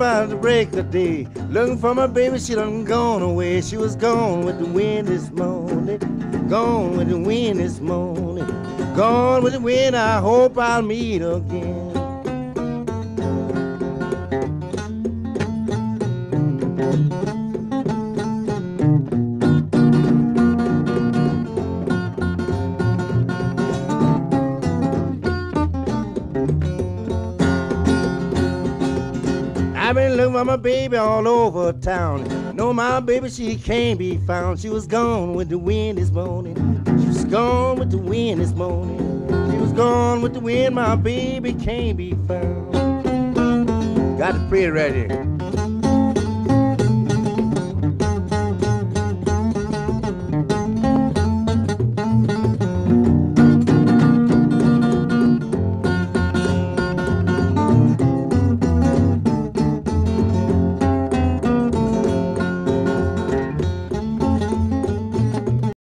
about the break of day. Looking for my baby, she done gone away. She was gone with the wind this morning. Gone with the wind this morning. Gone with the wind, I hope I'll meet again. I've been looking for my baby all over town. No, my baby, she can't be found. She was gone with the wind this morning. She was gone with the wind this morning. She was gone with the wind, my baby can't be found. Got the pretty ready.